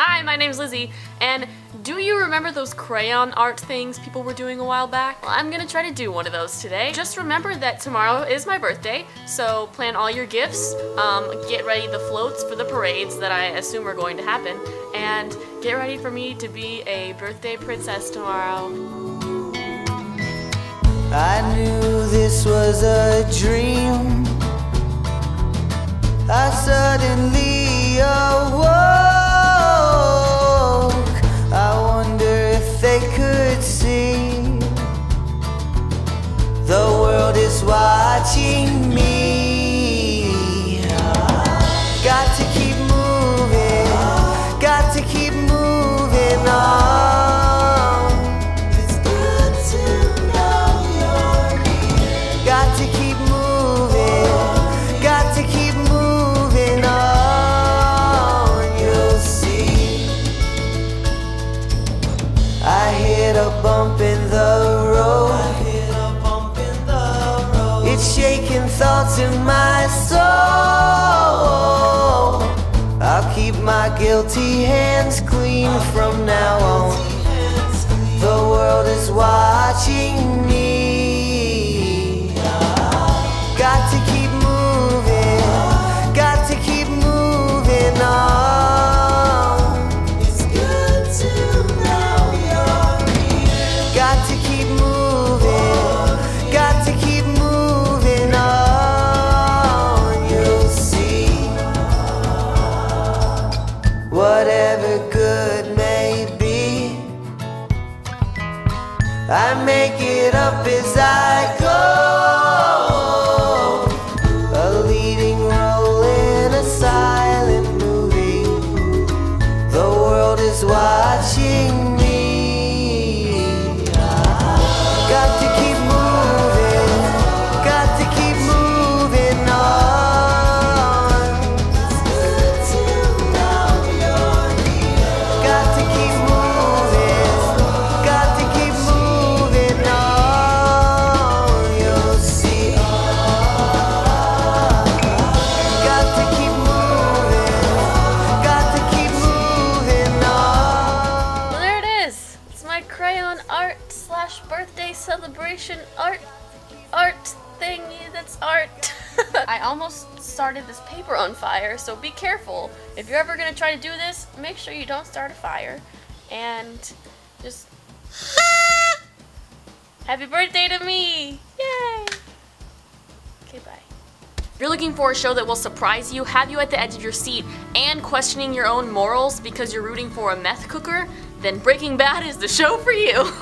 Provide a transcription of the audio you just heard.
Hi, my name's Lizzie, and do you remember those crayon art things people were doing a while back? Well, I'm gonna try to do one of those today. Just remember that tomorrow is my birthday, so plan all your gifts, um, get ready the floats for the parades that I assume are going to happen, and get ready for me to be a birthday princess tomorrow. I knew this was a dream. I suddenly watching me. Got to keep moving. Got to keep moving on. It's good to know you're here. Got to keep moving. Got to keep moving on. You'll see. I hit a bump in my soul. I'll keep my guilty hands clean from now on. The world is watching Whatever good may be. I make it up as I go. A leading celebration art art thingy that's art. I almost started this paper on fire, so be careful. If you're ever gonna try to do this, make sure you don't start a fire. And just Happy birthday to me! Yay! Okay, bye. If you're looking for a show that will surprise you, have you at the edge of your seat, and questioning your own morals because you're rooting for a meth cooker, then Breaking Bad is the show for you.